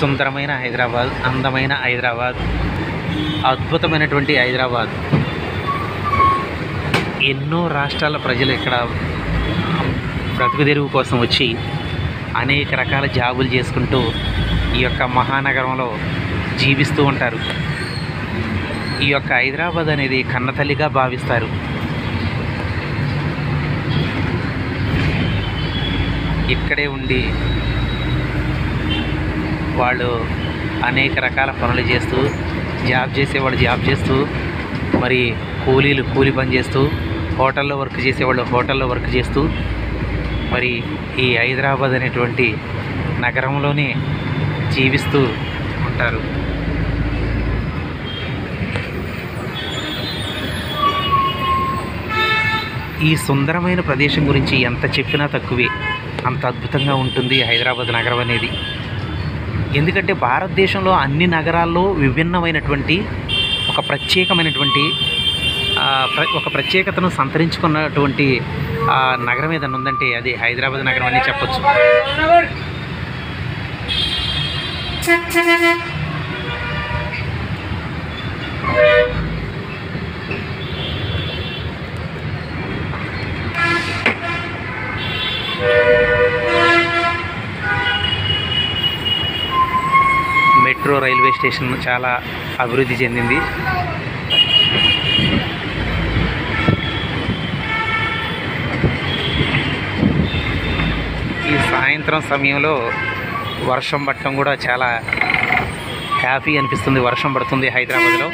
సుందరమైన హైదరాబాద్ అందమైన హైదరాబాద్ అద్భుతమైనటువంటి హైదరాబాద్. ఎన్నో రాష్ట్రాల ప్రజలు ఇక్కడ బ్రతుకు తెరువు కోసం వచ్చి అనేక రకాల జాబులు చేసుకుంటూ ఈ యొక్క మహానగరంలో జీవిస్తూ ఉంటారు. ఈ యొక్క హైదరాబాద్ అనేది కన్నతల్లిగా భావిస్తారు. ఇక్కడే ఉండి వాళ్ళు అనేక రకాల పనులు చేస్తూ జాబ్ చేసేవాళ్ళు జాబ్ చేస్తూ మరి కూలీలు కూలి పని చేస్తూ హోటల్లో వర్క్ చేసేవాళ్ళు హోటల్లో వర్క్ చేస్తూ మరి ఈ హైదరాబాద్ అనేటువంటి నగరంలోనే జీవిస్తూ ఉంటారు. ఈ సుందరమైన ప్రదేశం గురించి ఎంత చెప్పినా తక్కువే. అంత అద్భుతంగా ఉంటుంది హైదరాబాద్ నగరం అనేది. ఎందుకంటే భారతదేశంలో అన్ని నగరాల్లో విభిన్నమైనటువంటి ఒక ప్రత్యేకమైనటువంటి ప్ర- ఒక ప్రత్యేకతను సంతరించుకున్నటువంటి నగరం ఏదైనా ఉందంటే అది హైదరాబాద్ నగరం అని చెప్పొచ్చు. మెట్రో రైల్వే స్టేషన్ చాలా అభివృద్ధి చెందింది. ఈ సాయంత్రం సమయంలో వర్షం పట్టడం కూడా చాలా హ్యాపీ అనిపిస్తుంది. వర్షం పడుతుంది హైదరాబాద్లో.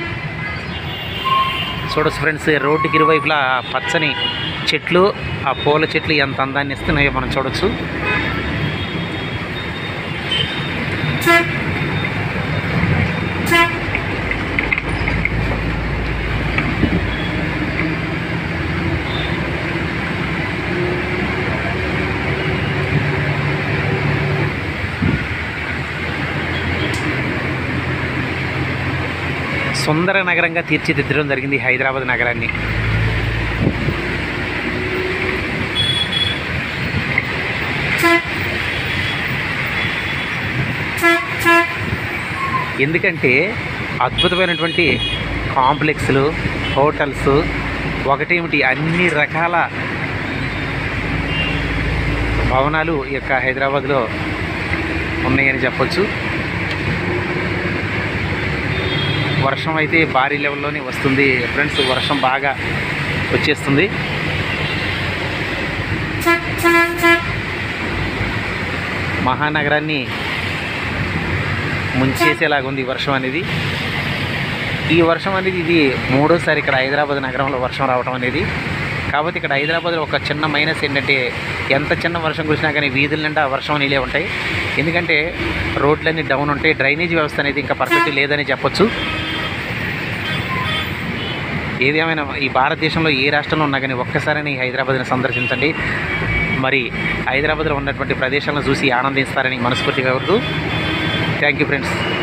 చూడొచ్చు ఫ్రెండ్స్ రోడ్డుకి ఇరువైపులా పచ్చని చెట్లు ఆ పూల చెట్లు ఎంత అందాన్ని ఇస్తున్నాయో మనం చూడొచ్చు. సుందర నగరంగా తీర్చిదిద్దడం జరిగింది ఈ హైదరాబాద్ నగరాన్ని. ఎందుకంటే అద్భుతమైనటువంటి కాంప్లెక్స్లు హోటల్స్ ఒకటేమిటి అన్ని రకాల భవనాలు ఈ యొక్క హైదరాబాద్లో ఉన్నాయని చెప్పొచ్చు. వర్షం అయితే భారీ లెవెల్లోనే వస్తుంది. ఫ్రెండ్స్ వర్షం బాగా వచ్చేస్తుంది. మహానగరాన్ని ముంచేసేలాగా ఉంది ఈ వర్షం అనేది. ఈ వర్షం అనేది ఇది మూడోసారి ఇక్కడ హైదరాబాద్ నగరంలో వర్షం రావడం అనేది. కాబట్టి ఇక్కడ హైదరాబాద్లో ఒక చిన్న మైనస్ ఏంటంటే ఎంత చిన్న వర్షం కురిసినా కానీ వీధుల నిండా వర్షం నీళ్ళే ఉంటాయి. ఎందుకంటే రోడ్లన్నీ డౌన్ ఉంటాయి. డ్రైనేజ్ వ్యవస్థ అనేది ఇంకా పర్ఫెక్ట్ లేదని చెప్పొచ్చు. ఏది ఏమైనా ఈ భారతదేశంలో ఏ రాష్ట్రంలో ఉన్నా కానీ ఒక్కసారిని హైదరాబాద్ని సందర్శించండి. మరి హైదరాబాద్లో ఉన్నటువంటి ప్రదేశాలను చూసి ఆనందిస్తారని మనస్ఫూర్తిగా కోరుతూ థ్యాంక్ యూ ఫ్రెండ్స్.